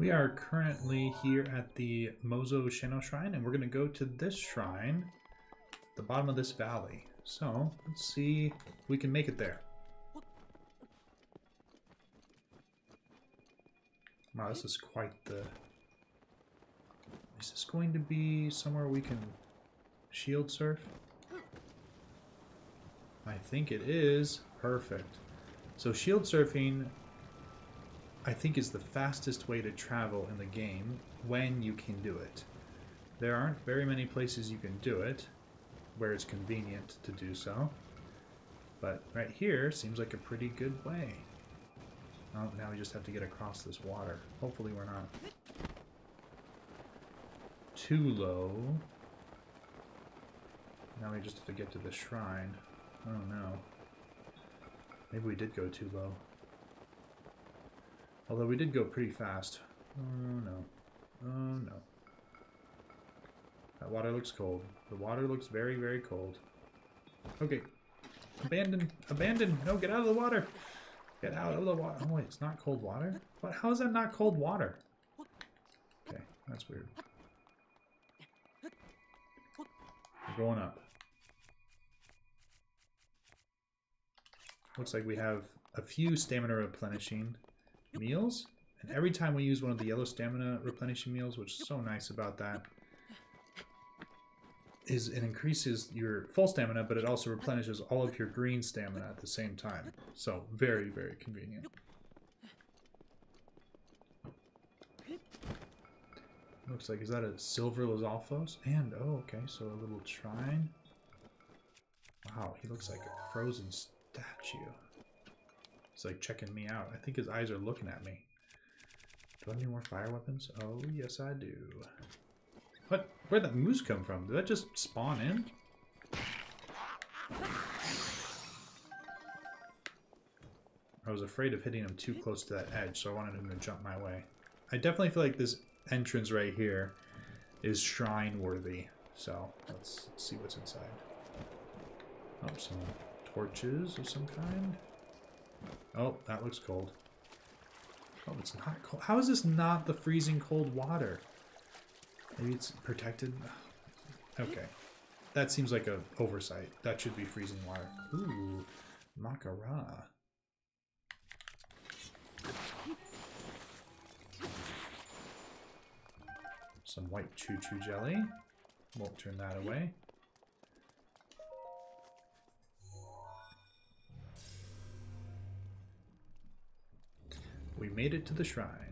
We are currently here at the Mozo Shenno Shrine, and we're going to go to this shrine, the bottom of this valley. So, let's see if we can make it there. Wow, this is quite the... Is this going to be somewhere we can shield surf? I think it is. Perfect. So shield surfing, I think, is the fastest way to travel in the game when you can do it. There aren't very many places you can do it where it's convenient to do so. But right here seems like a pretty good way. Oh, now we just have to get across this water. Hopefully we're not too low. Now we just have to get to the shrine. Oh no. Maybe we did go too low. Although we did go pretty fast. Oh no. Oh no. That water looks cold. The water looks very, very cold. Okay. Abandon. Abandon. No, get out of the water. Get out of the water. Oh, wait, it's not cold water? What? How is that not cold water? Okay, that's weird. We're going up. Looks like we have a few stamina replenishing meals. And every time we use one of the yellow stamina replenishing meals, which is so nice about that, is it increases your full stamina, but it also replenishes all of your green stamina at the same time. So very, very convenient. Looks like, is that a silver Lizalfos? And, oh, okay, so a little shrine. Wow, he looks like a frozen statue. He's like checking me out. I think his eyes are looking at me. Do I any more fire weapons? Oh, yes I do. What? Where'd that moose come from? Did that just spawn in? I was afraid of hitting him too close to that edge, so I wanted him to jump my way. I definitely feel like this entrance right here is shrine worthy. So let's see what's inside. Oh, some torches of some kind. Oh, that looks cold. Oh, it's not cold. How is this not the freezing cold water? Maybe it's protected? Okay. That seems like a oversight. That should be freezing water. Ooh, Maka Rah. Some white Chuchu jelly. Won't turn that away. We made it to the shrine.